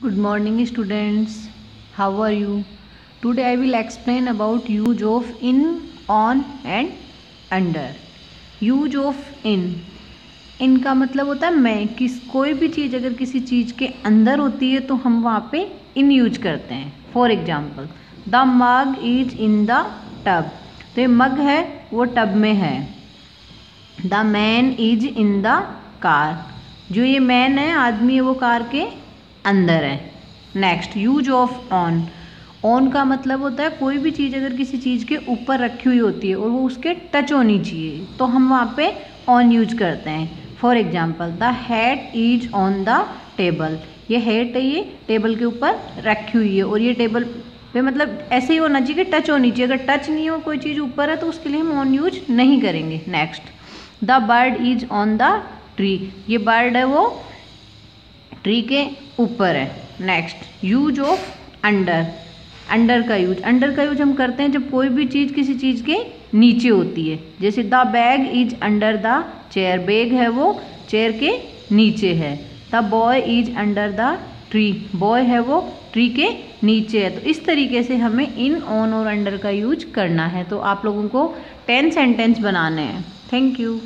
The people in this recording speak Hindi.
Good morning students. How are you? Today I will explain about use of in, on and under. Use of in in का मतलब होता है मैं किस कोई भी चीज़ अगर किसी चीज़ के अंदर होती है तो हम वहाँ पे इन यूज़ करते हैं for example the mug is in the tub तो ये मग है वो टब में है the man is in the car जो ये मैन है आदमी है वो कार के अंदर है। Next use of on on का मतलब होता है कोई भी चीज़ अगर किसी चीज़ के ऊपर रखी हुई होती है और वो उसके टच होनी चाहिए तो हम वहाँ पे ऑन यूज़ करते हैं। For example the hat is on the table ये हेट है, ये टेबल के ऊपर रखी हुई है और ये टेबल पे मतलब ऐसे ही होना चाहिए कि टच होनी चाहिए। अगर टच नहीं हो, कोई चीज़ ऊपर है तो उसके लिए हम ऑन यूज़ नहीं करेंगे। Next the bird is on the tree ये बर्ड है वो ट्री के ऊपर है। Next use of under under का यूज़ अंडर का यूज़ हम करते हैं जब कोई भी चीज़ किसी चीज़ के नीचे होती है। जैसे the bag is under the chair bag है वो चेयर के नीचे है। The boy is under the tree boy है वो ट्री के नीचे है। तो इस तरीके से हमें इन ऑन और अंडर का यूज़ करना है। तो आप लोगों को टेन सेंटेंस बनाने हैं। Thank you